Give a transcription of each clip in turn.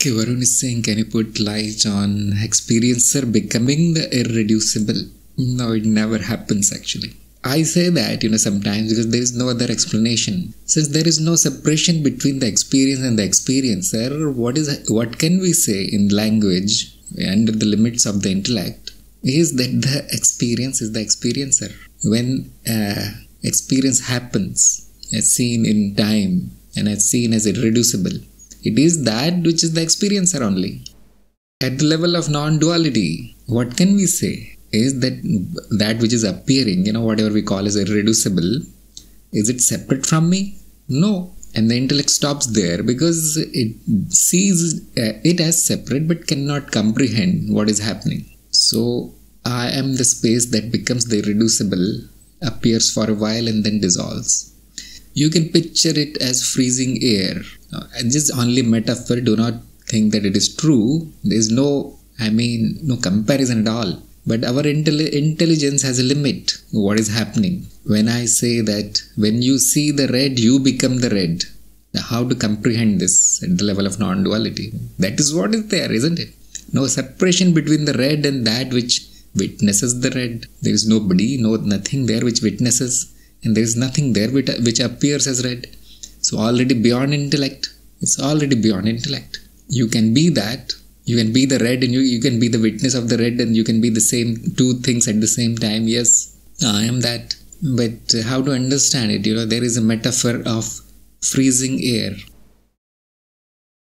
Okay, Varun is saying, can you put light on experiencer becoming the irreducible? No, it never happens actually. I say that, you know, sometimes because there is no other explanation. Since there is no separation between the experience and the experiencer, what is what can we say in language under the limits of the intellect is that the experience is the experiencer. When uh, experience happens, as seen in time and as seen as irreducible, it is that which is the experiencer only. At the level of non-duality, what can we say? is that that which is appearing, you know, whatever we call as irreducible, is it separate from me? No. And the intellect stops there because it sees uh, it as separate but cannot comprehend what is happening. So, I am the space that becomes the irreducible, appears for a while and then dissolves. You can picture it as freezing air. And this only metaphor, do not think that it is true. There is no, I mean, no comparison at all but our intelli- intelligence has a limit. What is happening? When I say that when you see the red, you become the red. Now, how to comprehend this at the level of non duality? That is what is there, isn't it? No separation between the red and that which witnesses the red. There is nobody, no nothing there which witnesses, and there is nothing there which, which appears as red. So already beyond intellect. It's already beyond intellect. You can be that. You can be the red and you, you can be the witness of the red and you can be the same two things at the same time. Yes i am that. But how to understand it? You know there is a metaphor of freezing air.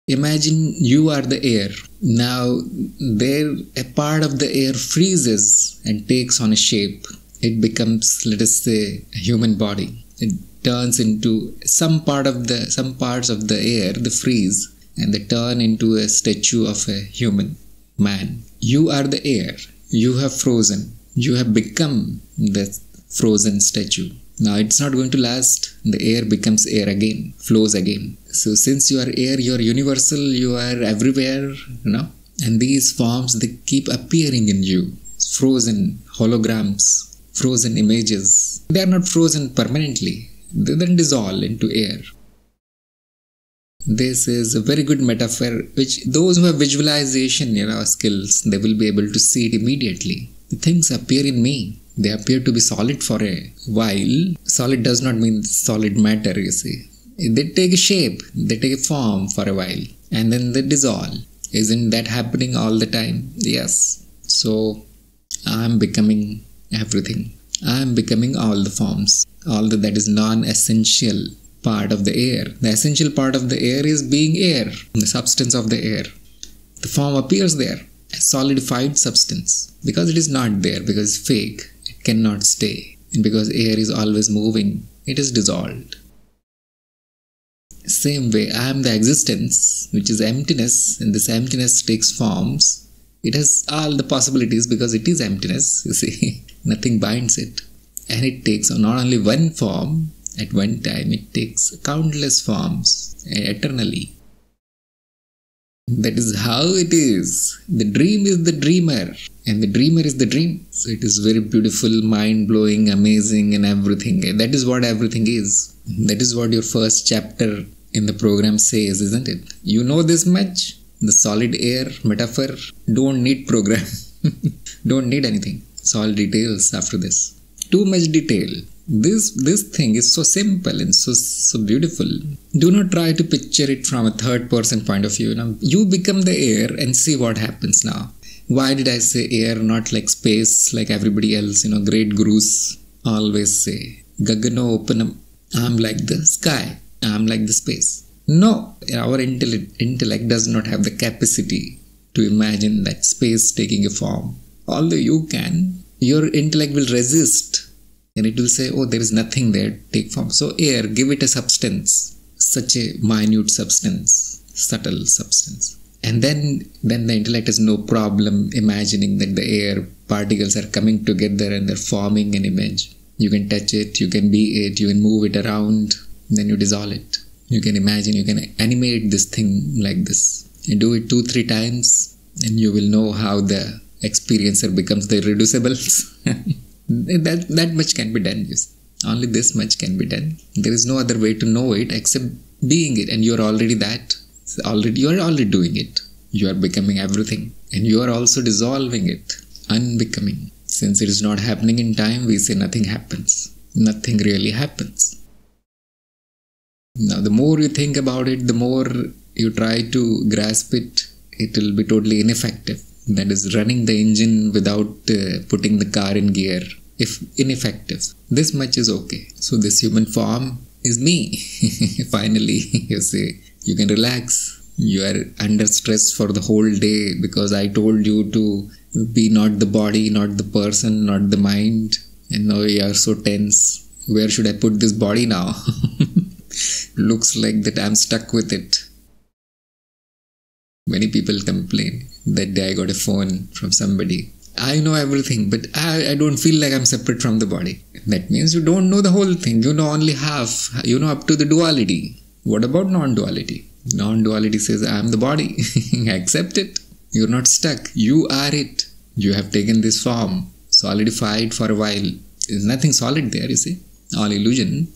Imagine you are the air. Now there a part of the air freezes and takes on a shape. It becomes let us say a human body. It turns into some part of the some parts of the air the freeze and they turn into a statue of a human man. You are the air. You have frozen. You have become the frozen statue. Now it's not going to last. The air becomes air again, flows again. So since you are air, you are universal, you are everywhere, you know. And these forms they keep appearing in you. Frozen holograms, frozen images. They are not frozen permanently. They then dissolve into air. This is a very good metaphor which those who have visualization you know skills they will be able to see it immediately. The things appear in me. They appear to be solid for a while. Solid does not mean solid matter, you see. They take a shape, they take a form for a while, and then they dissolve. Isn't that happening all the time? Yes. So I'm becoming everything. I'm becoming all the forms, all the, that is non essential part of the air. The essential part of the air is being air, the substance of the air. The form appears there, a solidified substance. Because it is not there, because it's fake, it cannot stay. And because air is always moving, it is dissolved. Same way, I am the existence, which is emptiness, and this emptiness takes forms. It has all the possibilities because it is emptiness, you see. Nothing binds it. And it takes not only one form, at one time, it takes countless forms eh, eternally. That is how it is. The dream is the dreamer, and the dreamer is the dream. So it is very beautiful, mind blowing, amazing, and everything. That is what everything is. That is what your first chapter in the program says, isn't it? You know this much. The solid air metaphor don't need program, don't need anything. All details after this. Too much detail. This this thing is so simple and so so beautiful. Do not try to picture it from a third person point of view you, know, you become the air and see what happens now. Why did i say air not like space like everybody else you know great gurus always say. Gagano openam i'm like the sky. I'm like the space. No our intellect, intellect does not have the capacity to imagine that space taking a form although you can your intellect will resist and it will say, oh, there is nothing there, take form. So, air, give it a substance, such a minute substance, subtle substance. And then, then the intellect has no problem imagining that the air particles are coming together and they're forming an image. You can touch it, you can be it, you can move it around, then you dissolve it. You can imagine, you can animate this thing like this. You do it two, three times, and you will know how the experiencer becomes the irreducibles. that that much can be done yes only this much can be done there is no other way to know it except being it and you're already that already you are already doing it. You are becoming everything. And you are also dissolving it. Unbecoming. Since it is not happening in time, we say nothing happens. Nothing really happens. Now, the more you think about it, the more you try to grasp it, it will be totally ineffective. That is, running the engine without uh, putting the car in gear, if ineffective. This much is okay. So, this human form is me. Finally, you say, you can relax. You are under stress for the whole day because I told you to be not the body, not the person, not the mind. And now you are so tense. Where should I put this body now? looks like that I'm stuck with it. Many people complain that day I got a phone from somebody. I know everything, but I, I don't feel like I'm separate from the body. That means you don't know the whole thing. You know only half. You know up to the duality. What about non duality? Non duality says, I am the body. Accept it. You're not stuck. You are it. You have taken this form, solidified for a while. There's nothing solid there, you see. All illusion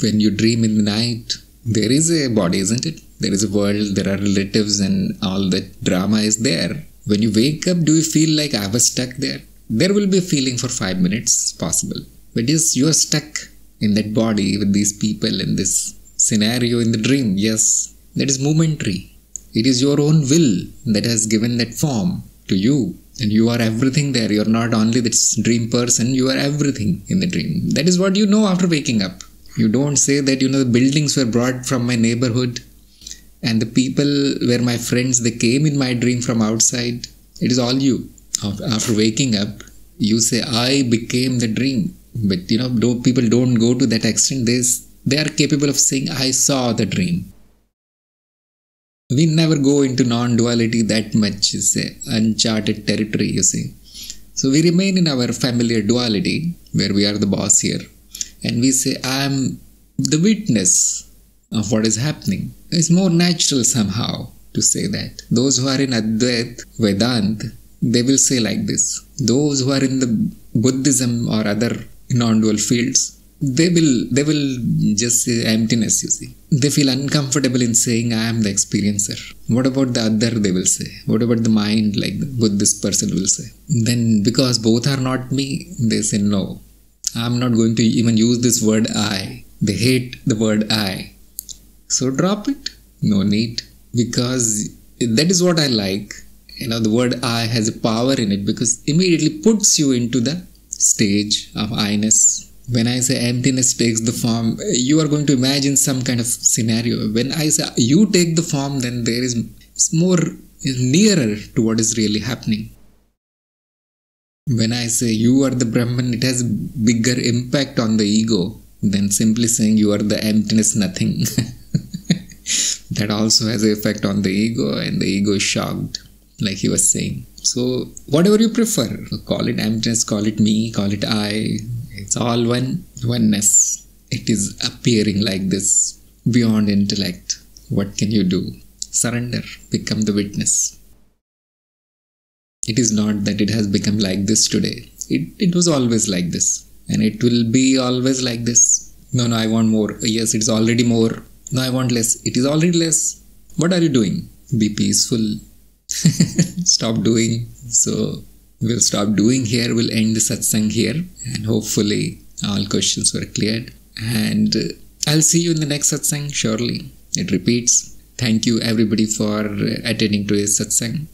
when you dream in the night, there is a body, isn't it? There is a world, there are relatives, and all that drama is there. When you wake up, do you feel like I was stuck there? There will be a feeling for five minutes, possible. But yes, you are stuck in that body with these people in this scenario in the dream. Yes, that is momentary. It is your own will that has given that form to you. And you are everything there. You are not only this dream person, you are everything in the dream. That is what you know after waking up. You don't say that, you know, the buildings were brought from my neighborhood and the people were my friends, they came in my dream from outside. It is all you. After waking up, you say, I became the dream. But, you know, don't, people don't go to that extent. They, they are capable of saying, I saw the dream. We never go into non duality that much, it's uncharted territory, you see. So we remain in our familiar duality, where we are the boss here and we say, I am the witness of what is happening. It's more natural somehow to say that. Those who are in Advait, Vedant, they will say like this. Those who are in the Buddhism or other non-dual fields, they will they will just say emptiness, you see. They feel uncomfortable in saying I am the experiencer. What about the other they will say? What about the mind like the Buddhist person will say? Then because both are not me, they say no. I'm not going to even use this word I. They hate the word I. So drop it. No need. Because that is what I like. You know, the word I has a power in it because immediately puts you into the stage of I-ness. When I say emptiness takes the form, you are going to imagine some kind of scenario. When I say you take the form, then there is more nearer to what is really happening. When I say you are the Brahman, it has bigger impact on the ego than simply saying you are the emptiness nothing. that also has an effect on the ego, and the ego is shocked, like he was saying. So, whatever you prefer, call it emptiness, call it me, call it I, it's all one oneness. It is appearing like this beyond intellect. What can you do? Surrender, become the witness. It is not that it has become like this today. It, it was always like this. And it will be always like this. No, no, I want more. Yes, it is already more. No, I want less. It is already less. What are you doing? Be peaceful. stop doing. So, we'll stop doing here. We'll end the satsang here. And hopefully, all questions were cleared. And I'll see you in the next satsang, surely. It repeats. Thank you, everybody, for attending today's satsang.